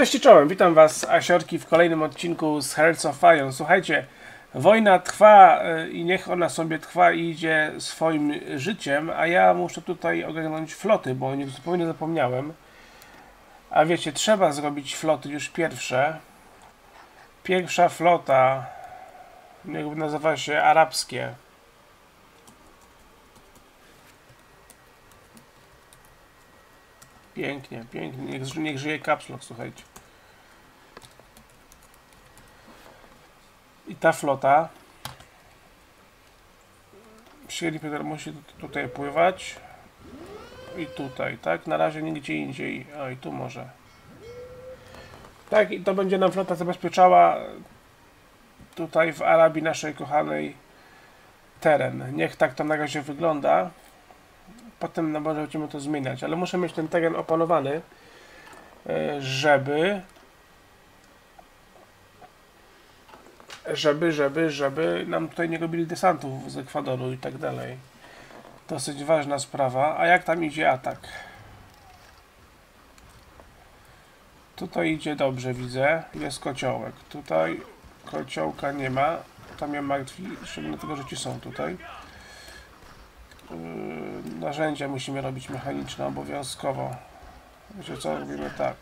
Cześć i czołem, witam was Asiorki w kolejnym odcinku z Hearts of Iron. Słuchajcie, wojna trwa y, i niech ona sobie trwa i idzie swoim życiem, a ja muszę tutaj ogarnąć floty, bo o nich zupełnie zapomniałem. A wiecie, trzeba zrobić floty już pierwsze. Pierwsza flota, niech nazywa się arabskie. Pięknie, pięknie. Niech, niech żyje kapslok, słuchajcie. I ta flota Sierra Peter musi tutaj pływać i tutaj, tak? Na razie nigdzie indziej. O, i tu może. Tak, i to będzie nam flota zabezpieczała tutaj w Arabii naszej kochanej teren. Niech tak to na razie wygląda. Potem no, może będziemy to zmieniać, ale muszę mieć ten teren opanowany, e, żeby żeby, żeby, żeby nam tutaj nie robili desantów z Ekwadoru i tak dalej. Dosyć ważna sprawa. A jak tam idzie atak? Tutaj idzie dobrze, widzę. Jest kociołek. Tutaj kociołka nie ma. Tam mnie martwi, szczególnie tego, że ci są tutaj. Yy, narzędzia musimy robić mechaniczne obowiązkowo. Wiecie co? Robimy tak.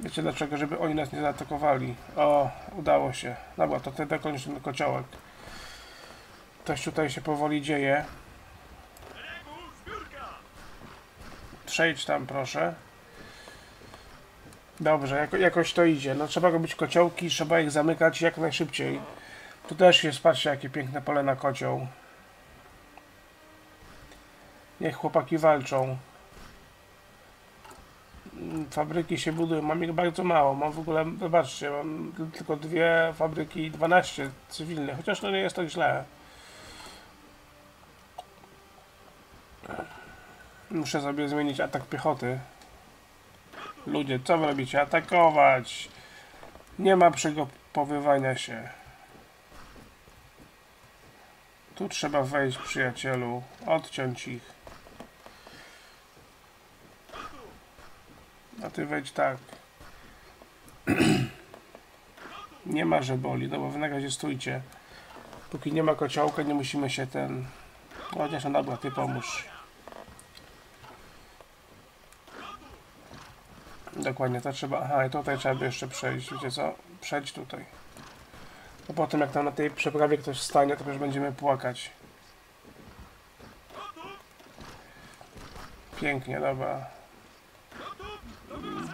Wiecie dlaczego? Żeby oni nas nie zaatakowali. O, udało się. Dobra, to ten dokończ ten kociołek. Coś tutaj się powoli dzieje. Przejdź tam, proszę. Dobrze, jako, jakoś to idzie. No trzeba robić kociołki, trzeba ich zamykać jak najszybciej. Tu też jest, patrzcie, jakie piękne pole na kocioł. Niech chłopaki walczą fabryki się budują. Mam ich bardzo mało. Mam w ogóle, zobaczcie, mam tylko dwie fabryki i 12 cywilnych, chociaż to nie jest tak źle. Muszę sobie zmienić atak piechoty. Ludzie, co wy robicie? Atakować! Nie ma przygotowywania się. Tu trzeba wejść, przyjacielu. Odciąć ich. A ty wejdź tak. nie ma, że boli. No wy na razie stójcie. Póki nie ma kociołka, nie musimy się ten... Chociaż no dobra, ty pomóż. Dokładnie, to trzeba... Aha, i tutaj trzeba by jeszcze przejść. Wiecie co? Przejdź tutaj. A potem jak tam na tej przeprawie ktoś stanie, to już będziemy płakać. Pięknie, dobra.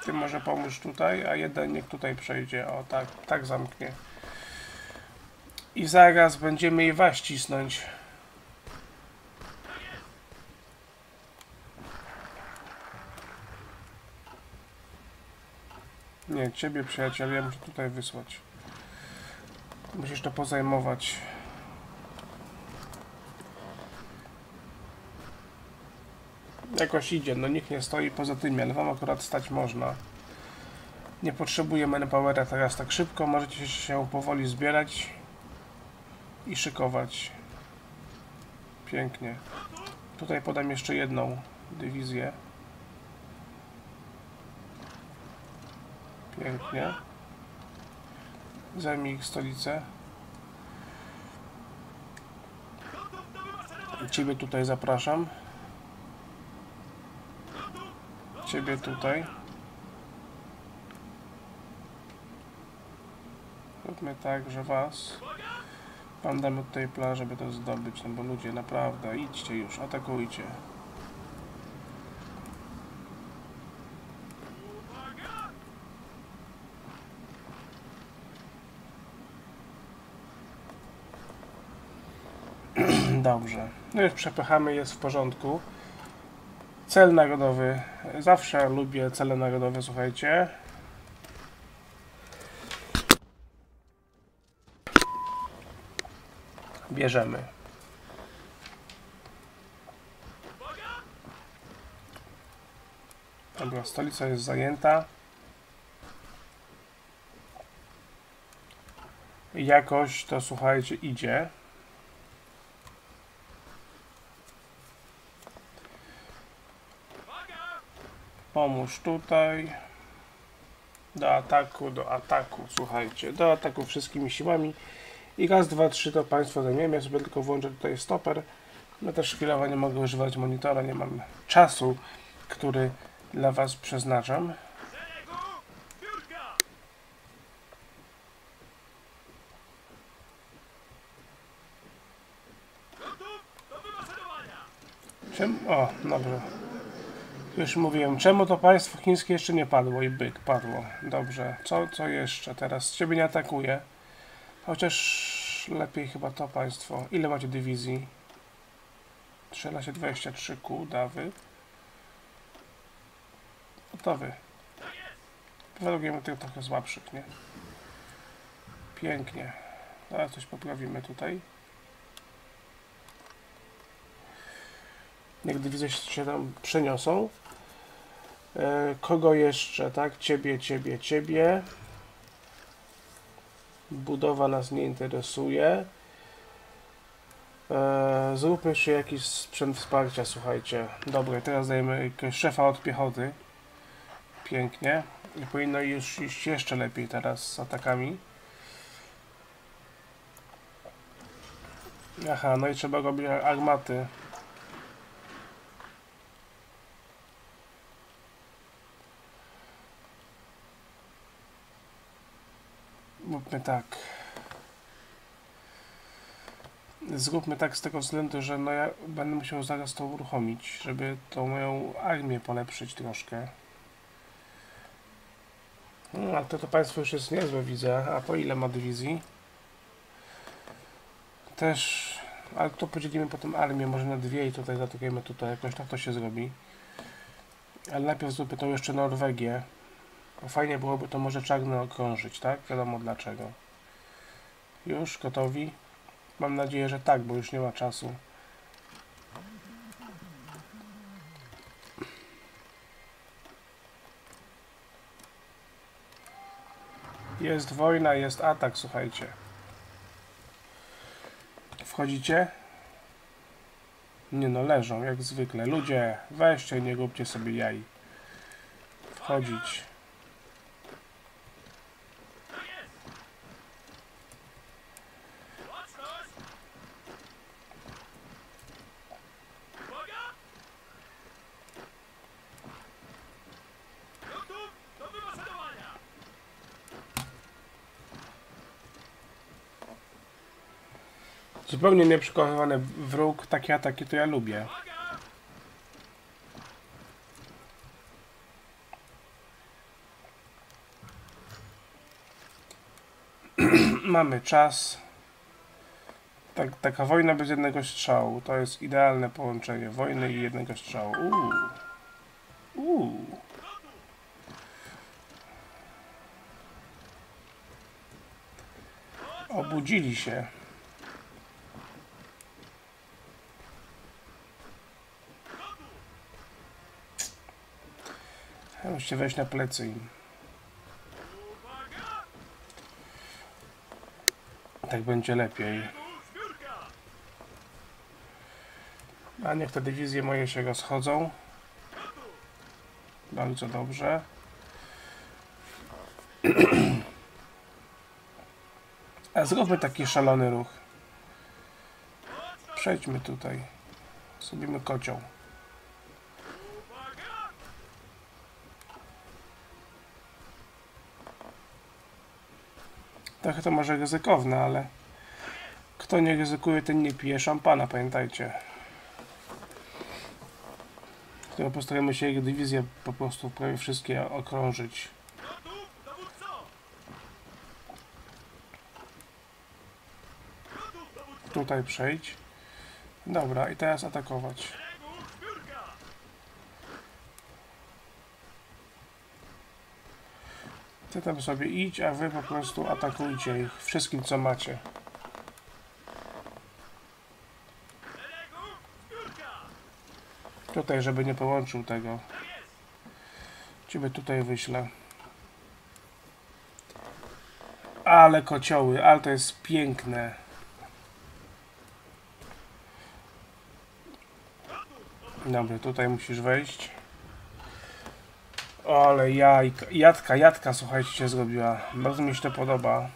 Ty może pomóż tutaj, a jeden niech tutaj przejdzie. O, tak, tak zamknie. I zaraz będziemy je was cisnąć. Nie, ciebie przyjaciel, ja muszę tutaj wysłać. Musisz to pozajmować. Jakoś idzie, no nikt nie stoi poza tym, ale wam akurat stać można. Nie potrzebuję manpowera teraz tak szybko, możecie się powoli zbierać i szykować. Pięknie. Tutaj podam jeszcze jedną dywizję. Pięknie. Zajmij ich stolicę. Ciebie tutaj zapraszam. Ciebie tutaj. Róbmy tak, że was damy od tej plaży, żeby to zdobyć, no bo ludzie, naprawdę, idźcie już, atakujcie. Dobrze. No już przepychamy, jest w porządku. Cel narodowy. Zawsze lubię cele narodowe, słuchajcie. Bierzemy. Dobra, stolica jest zajęta. Jakoś to, słuchajcie, idzie. Pomóż tutaj. Do ataku, do ataku, słuchajcie, do ataku wszystkimi siłami. I raz, dwa, trzy to Państwo zajmiemy. Ja sobie tylko włączę tutaj stoper. No też chwilowo nie mogę używać monitora, nie mam czasu, który dla Was przeznaczam. Czym? O, dobrze. Już mówiłem, czemu to państwo chińskie jeszcze nie padło i byk padło. Dobrze, co, co jeszcze teraz? Ciebie nie atakuje. Chociaż lepiej chyba to państwo. Ile macie dywizji? Strzela się 23 kół, dawy. Gotowy. Wyrogujemy tych trochę słabszych, nie? Pięknie. Teraz coś poprawimy tutaj. Jak dywizje się tam przeniosą. E, kogo jeszcze, tak? Ciebie, ciebie, ciebie. Budowa nas nie interesuje. E, zróbmy jeszcze jakiś sprzęt wsparcia, słuchajcie. Dobra, teraz dajemy szefa od piechoty. Pięknie. I powinno już iść jeszcze lepiej teraz z atakami. Aha, no i trzeba robić armaty. Róbmy tak. Zróbmy tak z tego względu, że no ja będę musiał zaraz to uruchomić, żeby tą moją armię polepszyć troszkę. No, ale to, to państwo już jest niezłe, widzę. A po ile ma dywizji? Też... Ale to podzielimy potem armię, może na dwie i tutaj zaatakujemy tutaj. Jakoś tak to się zrobi. Ale najpierw zróbmy tą jeszcze Norwegię. Fajnie byłoby to może czarno okrążyć, tak? Wiadomo dlaczego. Już gotowi? Mam nadzieję, że tak, bo już nie ma czasu. Jest wojna, jest atak, słuchajcie. Wchodzicie? Nie no, leżą jak zwykle. Ludzie, weźcie, nie róbcie sobie jaj. Wchodzić. Zupełnie nieprzygotowany wróg, takie ataki to ja lubię. Mamy czas. Tak, taka wojna bez jednego strzału. To jest idealne połączenie wojny i jednego strzału. Uuu. Uuu. Obudzili się. Musicie wejść na plecy im. Tak będzie lepiej. A niech te dywizje moje się rozchodzą. Bardzo dobrze. A zróbmy taki szalony ruch. Przejdźmy tutaj. Zrobimy kocioł. Trochę to może ryzykowne, ale kto nie ryzykuje, ten nie pije szampana, pamiętajcie. Tylko postaramy się jego dywizję po prostu prawie wszystkie okrążyć. Tutaj przejdź. Dobra, i teraz atakować. Ty tam sobie idź, a wy po prostu atakujcie ich wszystkim co macie. Tutaj, żeby nie połączył tego. Ciebie tutaj wyślę. Ale kocioły, ale to jest piękne. Dobra, tutaj musisz wejść. Ale jajka, jadka, jadka, słuchajcie, się zrobiła. Bardzo mi się to podoba.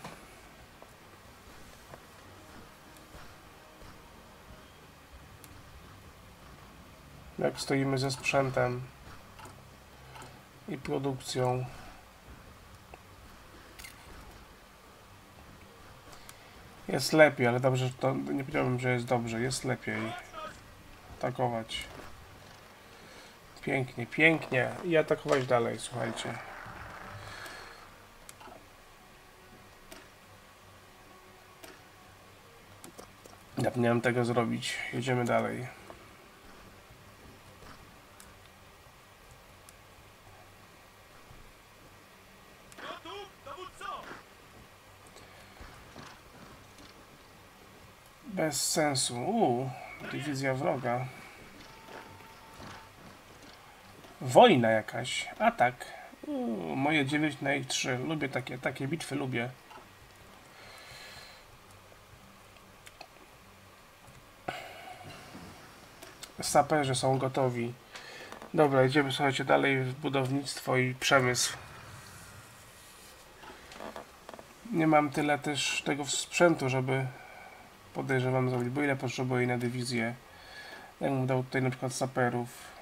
Jak stoimy ze sprzętem i produkcją. Jest lepiej, ale dobrze, to nie powiedziałbym, że jest dobrze. Jest lepiej atakować. Pięknie, pięknie. I atakować dalej, słuchajcie. Zapomniałem tego zrobić. Jedziemy dalej. Bez sensu. Uuu, dywizja wroga. Wojna jakaś. Atak. Uuu, moje 9 na ich 3. Lubię takie, takie bitwy, lubię. Saperzy są gotowi. Dobra, idziemy słuchajcie dalej w budownictwo i przemysł. Nie mam tyle też tego sprzętu, żeby podejrzewam zrobić, bo ile potrzebuję na dywizję. Jakbym dał tutaj na przykład saperów.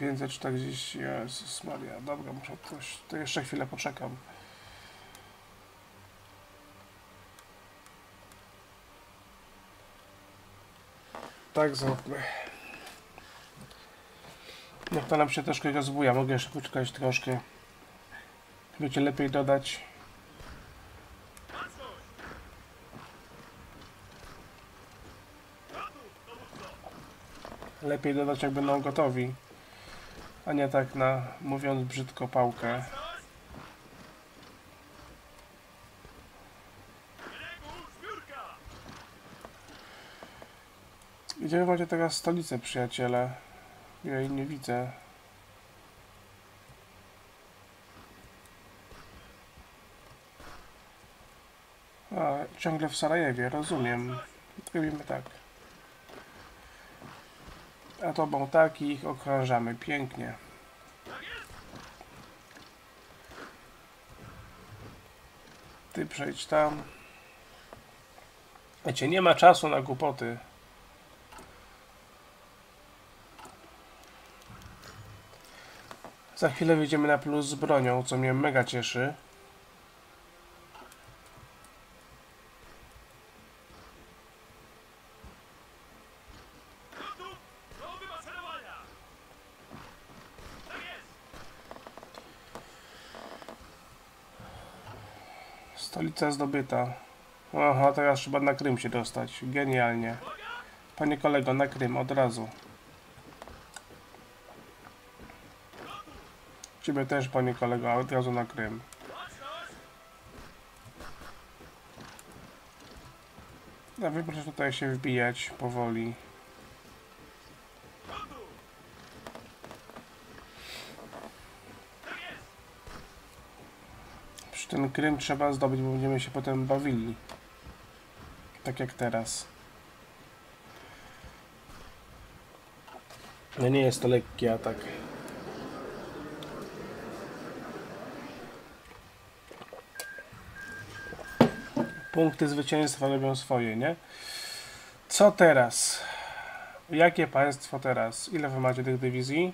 540, Jezus Maria, dobra, muszę coś, to jeszcze chwilę poczekam. Tak zróbmy. Niech to nam się troszkę rozbuja, mogę jeszcze poczekać troszkę. Wiecie, lepiej dodać! Lepiej dodać jak będą gotowi, a nie tak na, mówiąc brzydko, pałkę. Gdzie wy macie teraz stolicę, przyjaciele? Ja jej nie widzę. A, ciągle w Sarajewie, rozumiem. Robimy tak. A tobą tak ich okrążamy. Pięknie. Ty przejdź tam. Wiecie, nie ma czasu na głupoty. Za chwilę wyjdziemy na plus z bronią, co mnie mega cieszy. Gotów do wymaszerowania! Tak jest! Stolica zdobyta. Aha, teraz trzeba na Krym się dostać. Genialnie. Panie kolego, na Krym, od razu. Ciebie też, panie kolego, od razu na Krym. Ja proszę tutaj się wbijać powoli. Gotów! Tak jest! Przy Krym trzeba zdobyć, bo będziemy się potem bawili. Tak jak teraz. No nie jest to lekki atak. Punkty zwycięstwa robią swoje, nie? Co teraz? Jakie państwo teraz? Ile wy macie tych dywizji?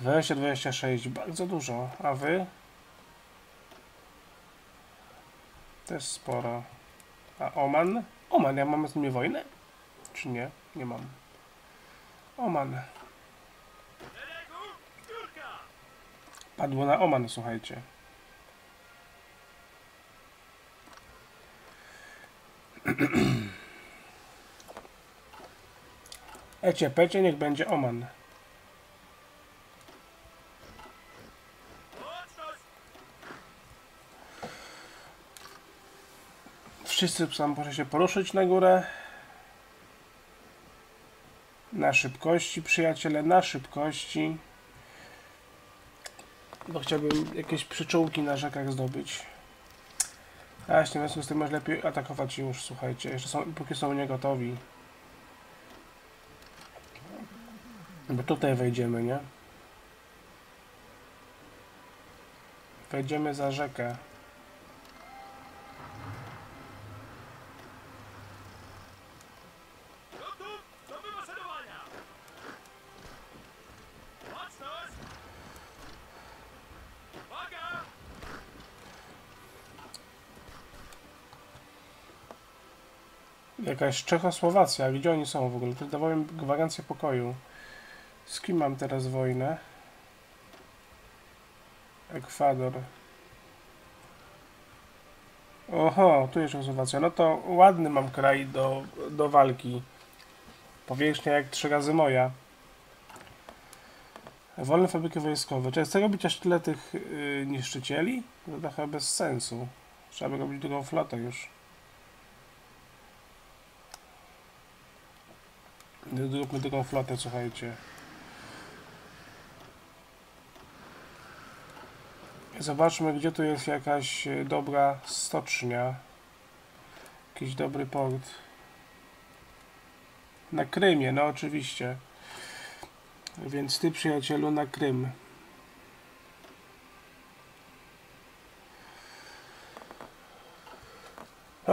20-26, bardzo dużo. A wy? Też sporo. A Oman? Oman, ja mam z nimi wojnę? Czy nie? Nie mam. Oman. Padło na Oman, słuchajcie. Ecie pecie, niech będzie Oman. Wszyscy sam muszę się poruszyć na górę. Na szybkości, przyjaciele, na szybkości. Bo chciałbym jakieś przyczółki na rzekach zdobyć. A Właśnie, w związku z tym może lepiej atakować już, słuchajcie. Jeszcze są, póki są niegotowi. Bo tutaj wejdziemy, nie? Wejdziemy za rzekę. Jakaś Czechosłowacja. Gdzie oni są w ogóle? To dawałem gwarancję pokoju. Z kim mam teraz wojnę? Ekwador. Oho, tu jest Czechosłowacja. No to ładny mam kraj do, do walki. Powierzchnia jak trzy razy moja. Wolne fabryki wojskowe. Czy chcę robić aż tyle tych yy, niszczycieli? To trochę bez sensu. Trzeba by robić drugą flotę już. Zróbmy drugą flotę, słuchajcie. Zobaczmy, gdzie tu jest jakaś e, dobra stocznia. Jakiś dobry port. Na Krymie, no oczywiście. Więc ty, przyjacielu, na Krym.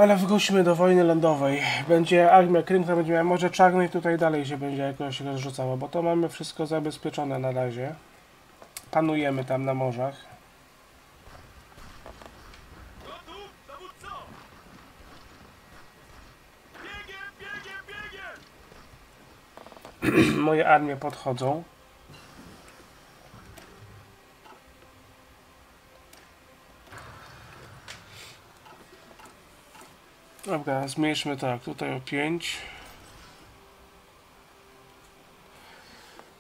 Ale wróćmy do wojny lądowej. Będzie armia Krym, która będzie miała Morze Czarne i tutaj dalej się będzie jakoś rozrzucała, bo to mamy wszystko zabezpieczone na razie. Panujemy tam na morzach. Moje armie podchodzą. Dobra, zmniejszmy tak, tutaj o 5.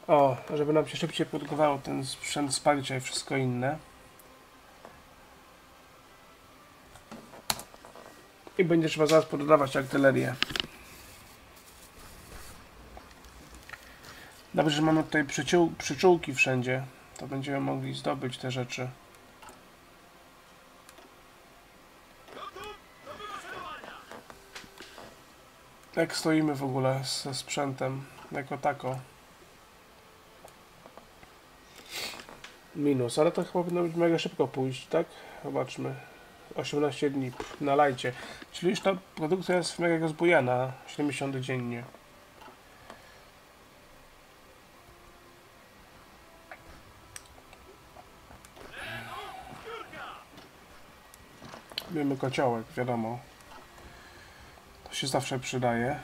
O, żeby nam się szybciej produkowało ten sprzęt wsparcia i wszystko inne. I będzie trzeba zaraz pododawać artylerię. Dobrze, że mamy tutaj przyczółki wszędzie. To będziemy mogli zdobyć te rzeczy. Jak stoimy w ogóle ze sprzętem jako tako? Minus, ale to chyba powinno być mega szybko pójść, tak? Zobaczmy. 18 dni na lajcie. Czyli już ta produkcja jest mega rozbujana. 70 dziennie. Wiemy kociołek, wiadomo. Się zawsze przydaje.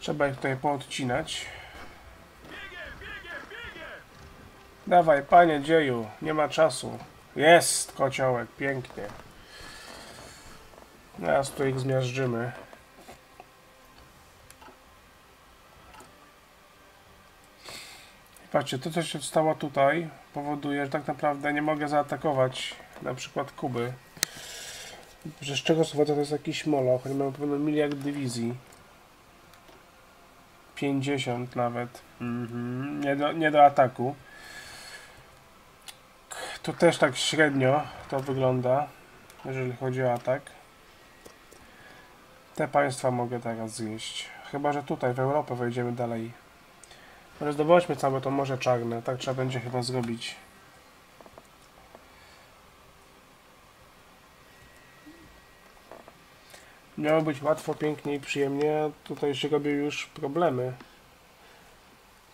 Trzeba ich tutaj poodcinać. Dawaj, panie dzieju, nie ma czasu. Jest kociołek, pięknie. Teraz tu ich zmiażdżymy. Patrzcie, to co się stało tutaj powoduje, że tak naprawdę nie mogę zaatakować na przykład Kuby. Przecież Czechosłowacja to jest jakiś moloch, oni mają pewno miliard dywizji. 50 nawet. Mhm. Nie, do, nie do ataku. Tu też tak średnio to wygląda, jeżeli chodzi o atak. Te państwa mogę teraz zjeść. Chyba, że tutaj w Europę wejdziemy dalej. Ale zdobyliśmy całe to Morze Czarne. Tak trzeba będzie chyba zrobić. Miało być łatwo, pięknie i przyjemnie, tutaj się robią już problemy.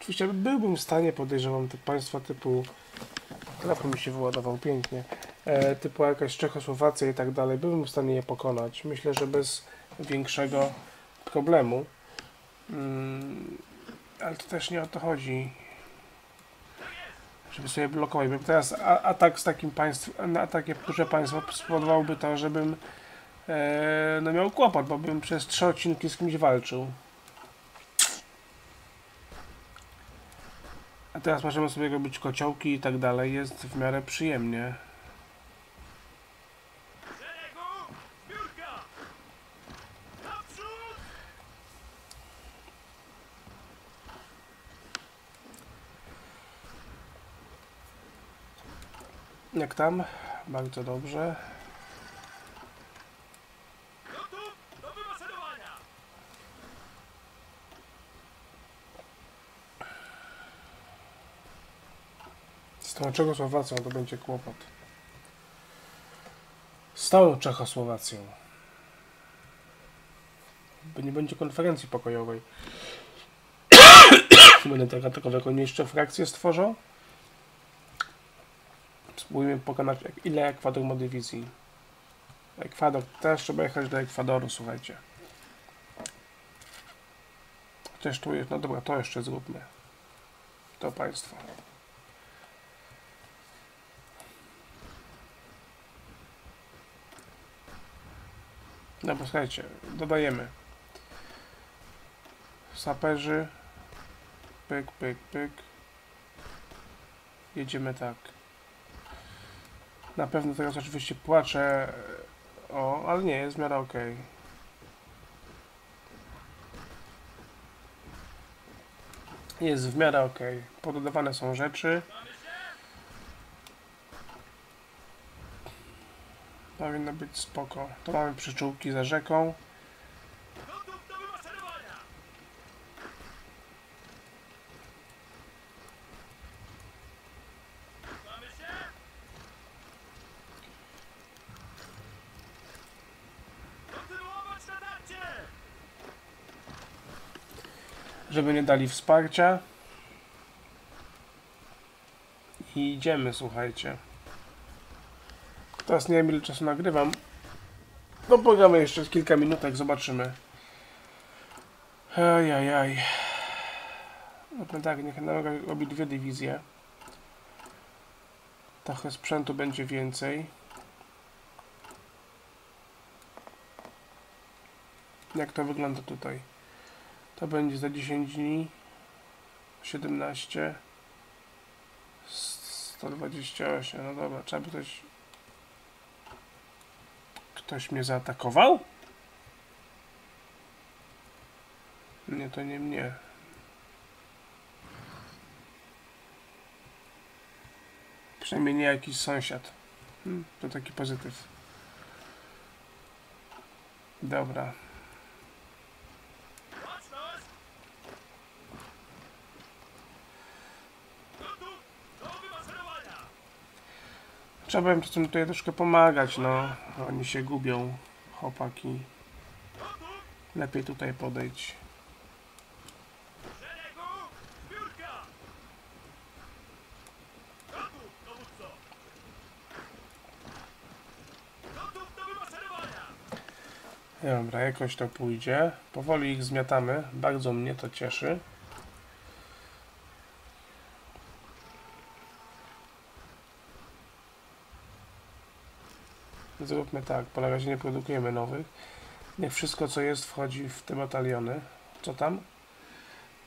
Oczywiście byłbym w stanie, podejrzewam, te państwa typu Telefon mi się wyładował pięknie. E, typu jakaś Czechosłowacja i tak dalej. Byłem w stanie je pokonać. Myślę, że bez większego problemu. Mm, ale to też nie o to chodzi. Żeby sobie blokować. Bo teraz atak z takim państwem, na takie duże państwo spowodowałby to, żebym e, no miał kłopot, bo bym przez trzy odcinki z kimś walczył. A teraz możemy sobie robić kociołki i tak dalej. Jest w miarę przyjemnie. tam. Bardzo dobrze. Stała Czechosłowacją to będzie kłopot. Stałą Czechosłowacją. Bo nie będzie konferencji pokojowej. Będę tak atakowe jako niższe frakcje stworzą. Spróbujmy pokonać, ile Ekwador ma dywizji. Ekwador, też trzeba jechać do Ekwadoru, słuchajcie. Chociaż tu jest, no dobra, to jeszcze zróbmy. To państwo. No bo słuchajcie, dodajemy. Saperzy. Pyk, pyk, pyk. Jedziemy tak. Na pewno teraz oczywiście płaczę. O, ale nie, jest w miarę okej. Jest w miarę okej. Pododawane są rzeczy. Powinno być spoko. To mamy przyczółki za rzeką. Gotów do wymaszerowania! Mamy się? Kontynuować natarcie! Żeby nie dali wsparcia. I idziemy, słuchajcie. Teraz nie wiem ile czasu nagrywam. No pogramy jeszcze kilka minutek, zobaczymy. Ajajaj. Dobra, tak, niech nam robi dwie dywizje. Trochę sprzętu będzie więcej. Jak to wygląda tutaj? To będzie za 10 dni. 17. 128. No dobra, trzeba by ktoś. Ktoś mnie zaatakował? Nie, to nie mnie. Przynajmniej nie jakiś sąsiad. Hmm, to taki pozytyw. Dobra. Trzeba im czasem tutaj troszkę pomagać, no. Oni się gubią, chłopaki. Lepiej tutaj podejść. Dobra, jakoś to pójdzie. Powoli ich zmiatamy. Bardzo mnie to cieszy. Zróbmy tak, po na razie nie produkujemy nowych. Niech wszystko co jest wchodzi w te bataliony. Co tam?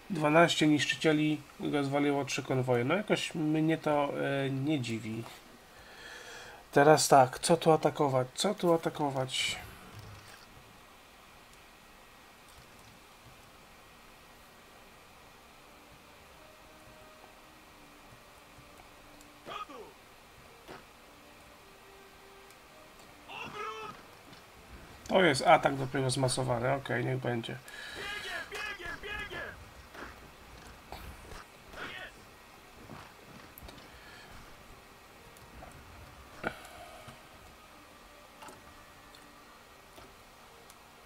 12 niszczycieli rozwaliło 3 konwoje. No jakoś mnie to e, nie dziwi. Teraz tak, co tu atakować? Co tu atakować? Jest atak dopiero zmasowany. Okej, niech będzie.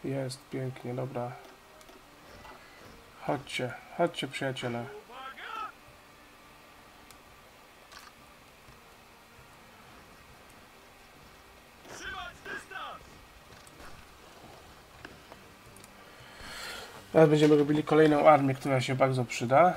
Jest, pięknie, dobra. Chodźcie, chodźcie przyjaciele. Teraz będziemy robili kolejną armię, która się bardzo przyda.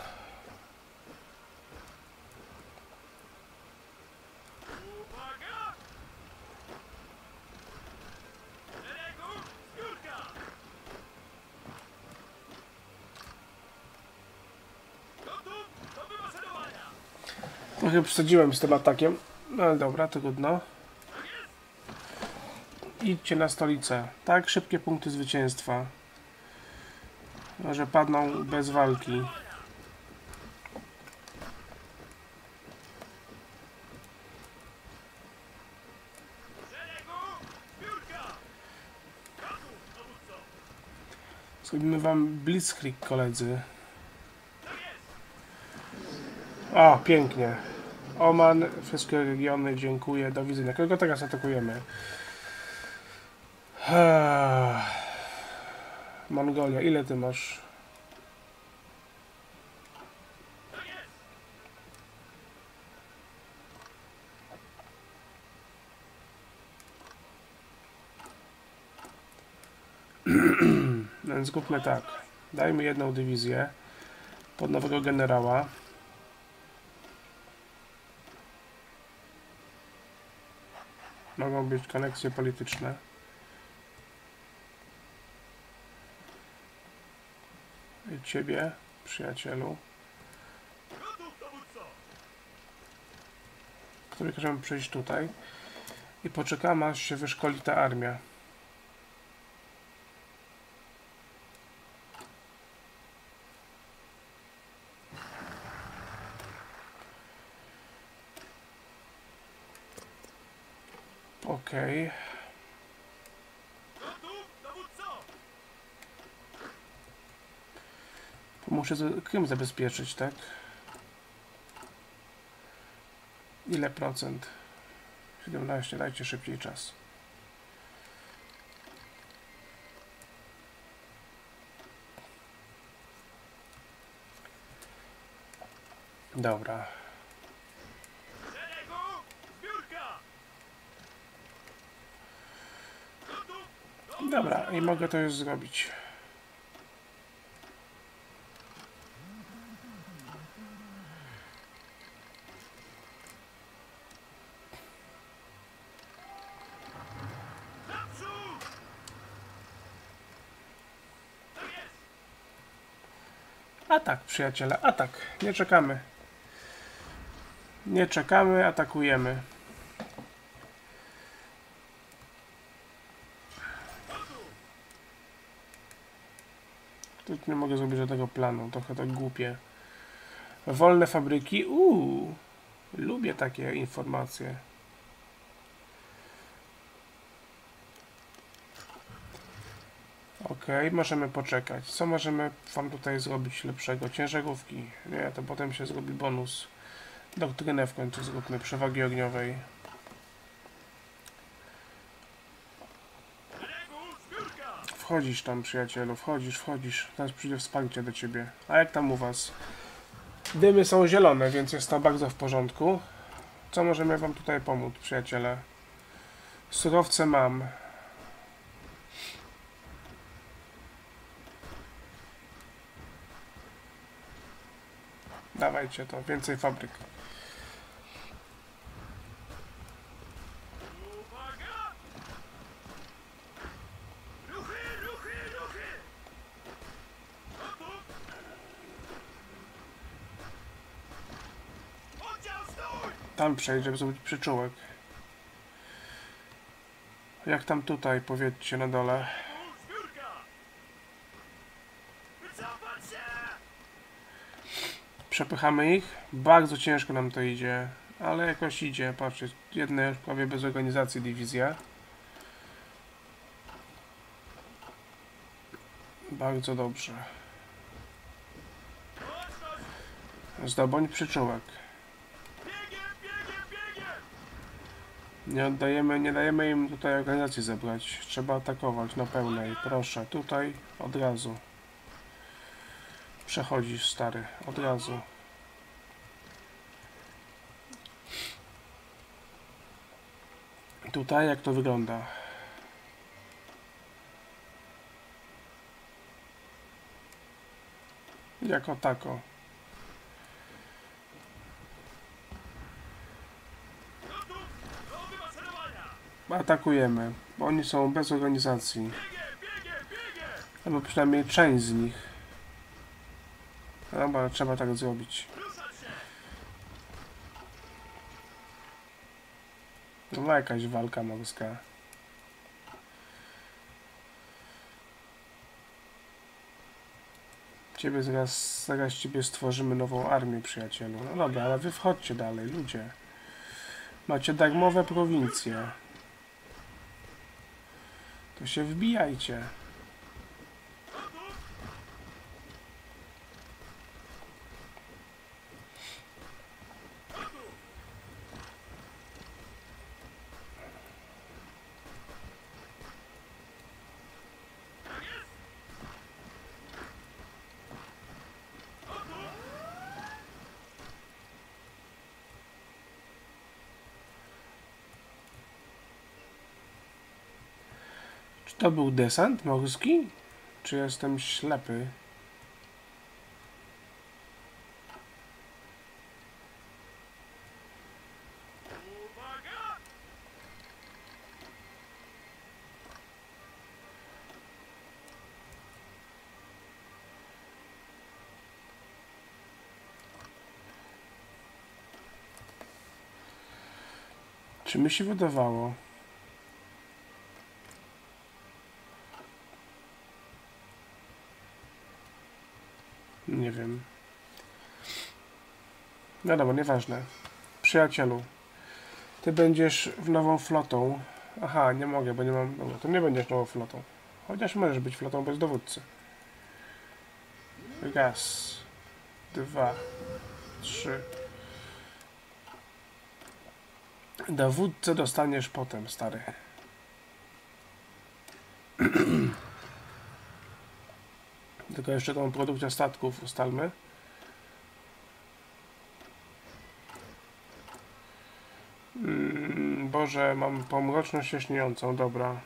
Trochę przesadziłem z tym atakiem, no ale dobra, trudno. Idźcie na stolicę. Tak, szybkie punkty zwycięstwa. Może padną bez walki. Zrobimy wam blitzkrieg, koledzy. O, pięknie. Oman, wszystkie regiony, dziękuję, do widzenia. Kogo teraz atakujemy? Eee, Mongolia, ile ty masz? Więc zróbmy tak. Dajmy jedną dywizję pod nowego generała. Mogą być koneksje polityczne. Ciebie, przyjacielu, który każemy przyjść tutaj i poczekamy aż się wyszkoli ta armia. Okej. Gotów, Muszę Krym zabezpieczyć, tak? Ile procent? 17, dajcie szybciej czas. Dobra. Dobra, i mogę to już zrobić. Naprzód! Tak jest! Atak, przyjaciele, atak. Nie czekamy. Nie czekamy, atakujemy. Tu nie mogę zrobić żadnego planu, trochę tak głupie. Wolne fabryki, uuu, lubię takie informacje. Okej, możemy poczekać. Co możemy wam tutaj zrobić lepszego? Ciężarówki. Nie, to potem się zrobi bonus. Doktrynę w końcu zróbmy, przewagi ogniowej. Wchodzisz tam, przyjacielu, wchodzisz, wchodzisz. Teraz przyjdzie wsparcie do ciebie. A jak tam u was? Dymy są zielone, więc jest to bardzo w porządku. Co możemy wam tutaj pomóc, przyjaciele? Surowce mam. Dawajcie to, więcej fabryk. Tam przejść, żeby zrobić przyczółek. Jak tam tutaj, powiedzcie na dole. U, Zbiórka! Wycofać się! Przepychamy ich. Bardzo ciężko nam to idzie, ale jakoś idzie. Patrzcie, jedna już prawie bez organizacji dywizja. Bardzo dobrze. Zdobądź przyczółek. Nie oddajemy, nie dajemy im tutaj organizacji zebrać. Trzeba atakować na pełnej. Proszę, tutaj od razu. Przechodzisz, stary, od razu. Tutaj jak to wygląda? Jako tako. Atakujemy, bo oni są bez organizacji. Albo przynajmniej część z nich. Dobra, trzeba tak zrobić. No jakaś walka morska. Ciebie zaraz, zaraz ciebie stworzymy nową armię, przyjacielu. No dobra, ale wy wchodźcie dalej, ludzie. Macie darmowe prowincje. To się wbijajcie. Czy to był desant morski? Czy jestem ślepy? Czy mi się wydawało? Nie wiem. Dobra, nieważne. Przyjacielu, ty będziesz w nową flotą. Aha, nie mogę, bo nie mam. Dobra, to nie będziesz nową flotą. Chociaż możesz być flotą bez dowódcy. Raz, dwa, trzy. Dowódcę dostaniesz potem, stary. Tylko jeszcze tą produkcję statków ustalmy. Mm, Boże, mam pomroczność jaśniejącą, dobra.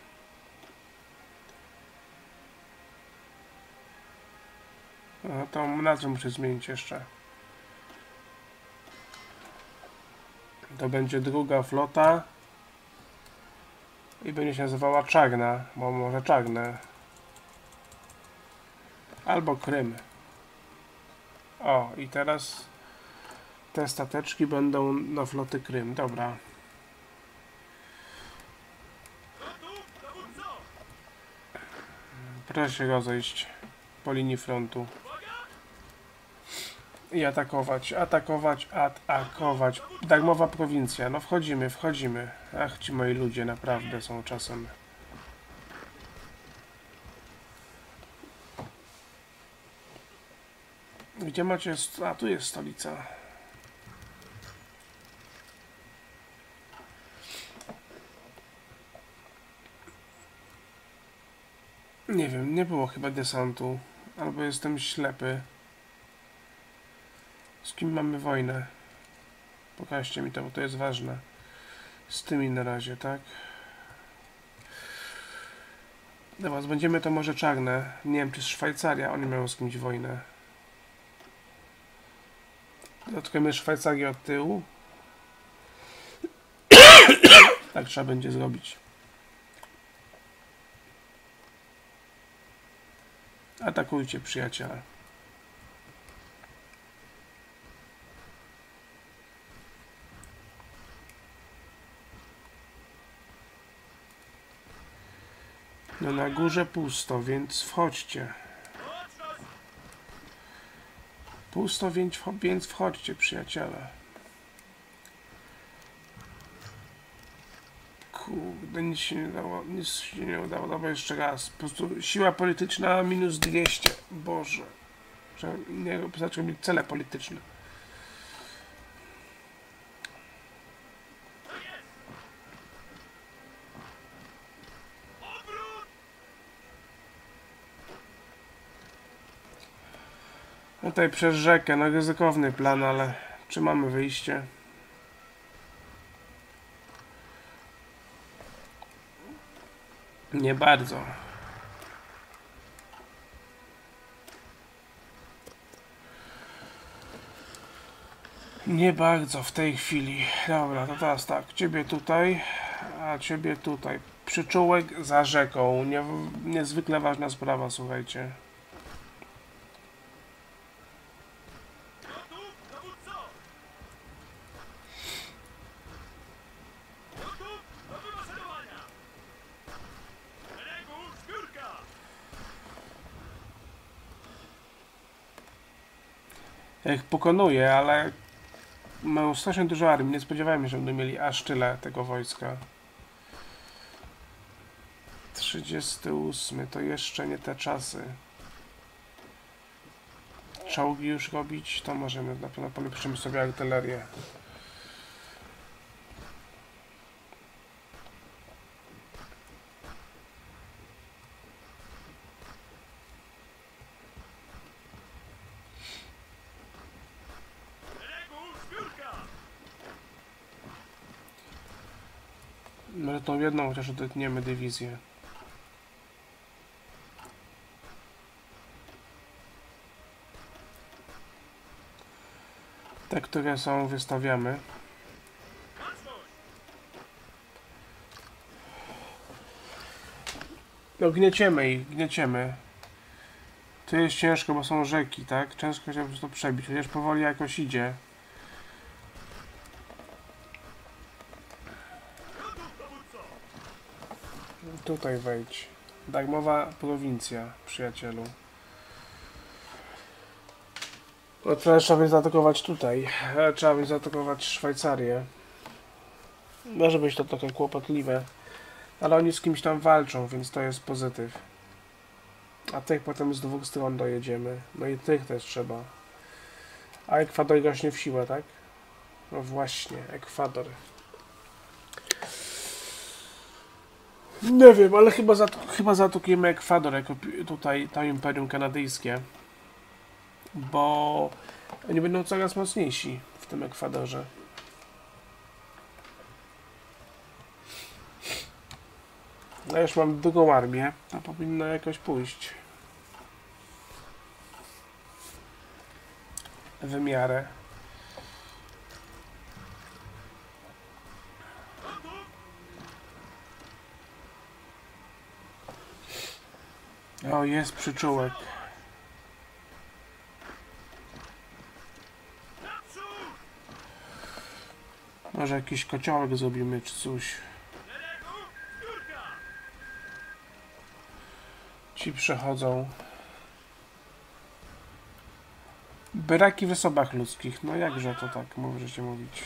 No to nazwę muszę zmienić jeszcze. To będzie druga flota. I będzie się nazywała Czarna, bo może Czarne. Albo Krym. O, i teraz te stateczki będą na floty Krym. Dobra. Proszę się rozejść po linii frontu. I atakować, atakować, atakować. Darmowa prowincja. No wchodzimy, wchodzimy. Ach, ci moi ludzie naprawdę są czasem. Gdzie macie... A, tu jest stolica. Nie wiem, nie było chyba desantu. Albo jestem ślepy. Z kim mamy wojnę? Pokażcie mi to, bo to jest ważne. Z tymi na razie, tak? Dobra, będziemy to może czarne. Nie wiem, czy z Szwajcaria. Oni mają z kimś wojnę. Dodatkujemy Szwajcarię od tyłu. tak trzeba będzie zrobić. Atakujcie, przyjaciele. No na górze pusto, więc wchodźcie. Pusto, więc, wcho- więc wchodźcie, przyjaciele. Kurde, nic się nie dało, nic się nie udało. Dobra, jeszcze raz. Po prostu siła polityczna minus 200. Boże. Że nie zaczął mieć cele polityczne. Tutaj przez rzekę, no ryzykowny plan, ale czy mamy wyjście? Nie bardzo. Nie bardzo w tej chwili. Dobra, to teraz tak. Ciebie tutaj, a ciebie tutaj. Przyczółek za rzeką. Nie, niezwykle ważna sprawa, słuchajcie. Ich pokonuję, ale mają strasznie dużo armii. Nie spodziewałem się, że będą mieli aż tyle tego wojska. 38 to jeszcze nie te czasy. Czołgi już robić, to możemy na pewno polepszymy sobie artylerię. Może tą jedną chociaż odetniemy dywizję. Te, które są, wystawiamy. No gnieciemy ich, gnieciemy. To jest ciężko, bo są rzeki, tak? Ciężko się to przebić, chociaż powoli jakoś idzie. Tutaj wejdź. Darmowa prowincja, przyjacielu. No trzeba będzie zaatakować tutaj. E, Trzeba będzie zaatakować Szwajcarię. Może być to trochę kłopotliwe. Ale oni z kimś tam walczą, więc to jest pozytyw. A tych potem z dwóch stron dojedziemy. No i tych też trzeba. A Ekwador rośnie w siłę, tak? No właśnie, Ekwador. Nie wiem, ale chyba, zat chyba zaatakujemy Ekwador jako tutaj to Imperium Kanadyjskie. Bo oni będą coraz mocniejsi w tym Ekwadorze. Ja już mam drugą armię, to powinno jakoś pójść. W miarę. O, jest przyczółek. Może jakiś kociołek zrobimy czy coś. Ci przechodzą. Braki w zasobach ludzkich. No jakże to tak możecie mówić.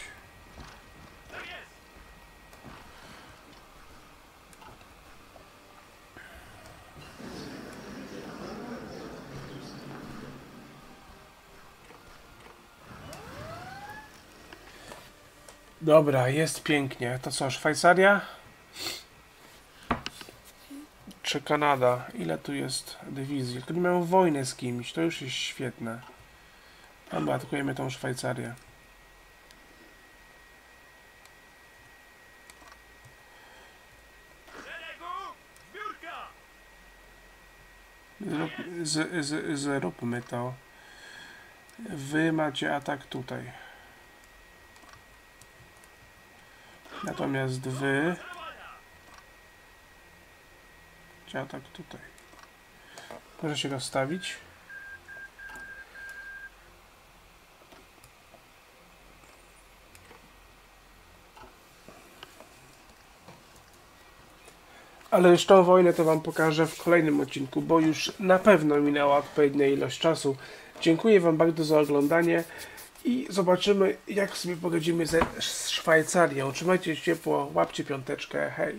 Dobra, jest pięknie. To co, Szwajcaria? Czy Kanada? Ile tu jest dywizji? Tylko nie mają wojny z kimś. To już jest świetne. Dobra, atakujemy tą Szwajcarię. Zrób, z, z, zróbmy to. Wy macie atak tutaj. Natomiast wy macie atak tutaj. Proszę się rozstawić. Ale już tą wojnę to Wam pokażę w kolejnym odcinku, bo już na pewno minęła odpowiednia ilość czasu. Dziękuję Wam bardzo za oglądanie i zobaczymy, jak sobie pogodzimy ze Szwajcarią. Trzymajcie się ciepło, łapcie piąteczkę, hej!